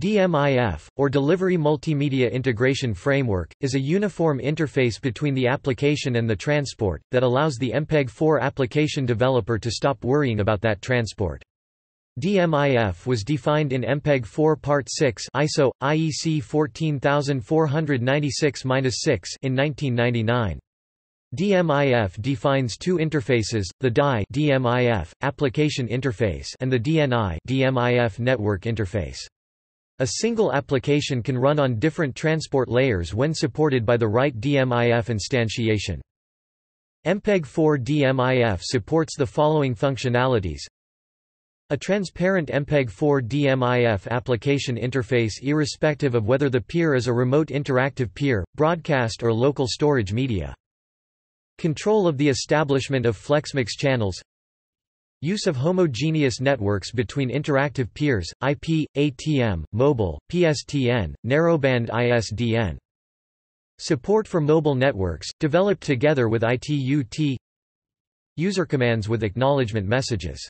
DMIF, or Delivery Multimedia Integration Framework, is a uniform interface between the application and the transport, that allows the MPEG-4 application developer to stop worrying about that transport. DMIF was defined in MPEG-4 Part 6 ISO, IEC 14496-6 in 1999. DMIF defines two interfaces, the DAI DMIF, application interface and the DNI DMIF network interface. A single application can run on different transport layers when supported by the right DMIF instantiation. MPEG-4 DMIF supports the following functionalities a transparent MPEG-4 DMIF application interface irrespective of whether the peer is a remote interactive peer, broadcast or local storage media. Control of the establishment of FlexMux channels Use of homogeneous networks between interactive peers, IP, ATM, mobile, PSTN, narrowband ISDN. Support for mobile networks, developed together with ITU-T User commands with acknowledgement messages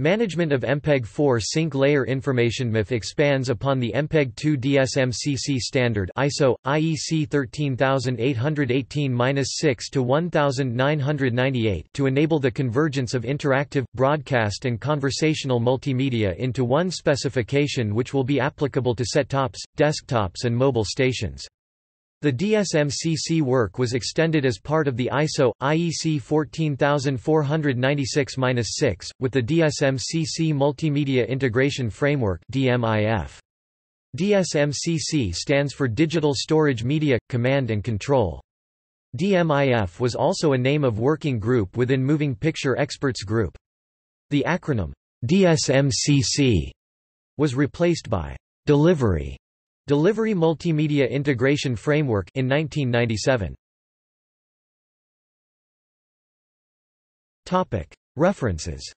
Management of MPEG-4 sync layer information DMIF expands upon the MPEG-2 DSMCC standard ISO IEC 13818-6 to 1998 to enable the convergence of interactive broadcast and conversational multimedia into one specification which will be applicable to set-tops, desktops and mobile stations. The DSMCC work was extended as part of the ISO IEC 14496-6 with the DSMCC Multimedia Integration Framework DMIF. DSMCC stands for Digital Storage Media Command and Control. DMIF was also a name of working group within Moving Picture Experts Group. The acronym DSMCC was replaced by Delivery Delivery Multimedia Integration Framework in 1997. References.